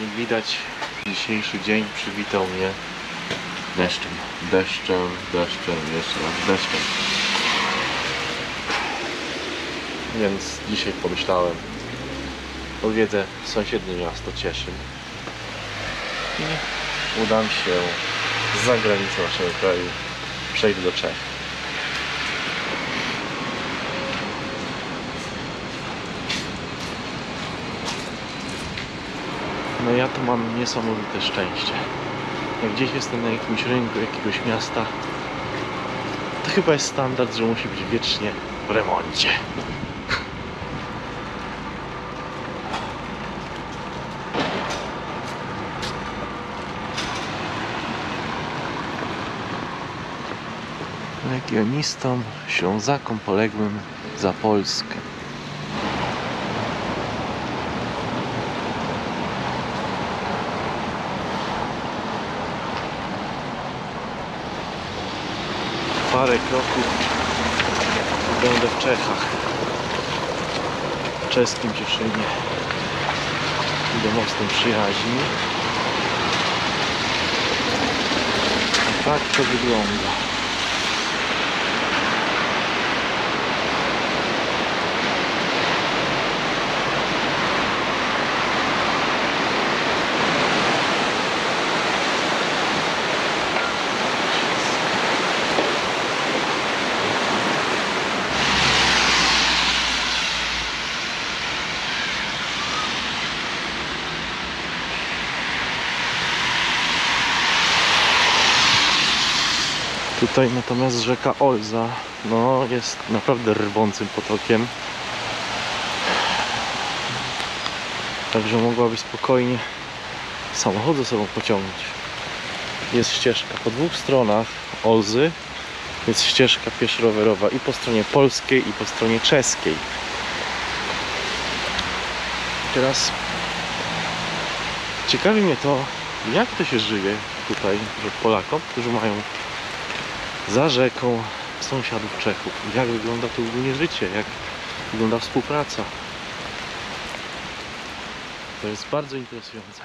Jak widać, dzisiejszy dzień przywitał mnie deszczem. Deszczem, deszczem, jeszcze raz deszczem. Więc dzisiaj pomyślałem, odwiedzę sąsiednie miasto Cieszyn i udam się za granicę naszego kraju, przejdę do Czech. No ja tu mam niesamowite szczęście. Jak gdzieś jestem na jakimś rynku jakiegoś miasta, to chyba jest standard, że musi być wiecznie w remoncie. Legionistom, Ślązakom poległym za Polskę. Parę kroków będę w Czechach. W czeskim Cieszynie. Idę mostem przyjaźni. I tak to wygląda. Tutaj natomiast rzeka Olza no, jest naprawdę rwącym potokiem. Także mogłaby spokojnie samochód ze sobą pociągnąć. Jest ścieżka po dwóch stronach Olzy. Jest ścieżka pieszo-rowerowa i po stronie polskiej i po stronie czeskiej. Teraz ciekawi mnie to, jak to się żyje tutaj że Polakom, którzy mają za rzeką sąsiadów Czechów. Jak wygląda tu ogólnie życie, jak wygląda współpraca. To jest bardzo interesujące.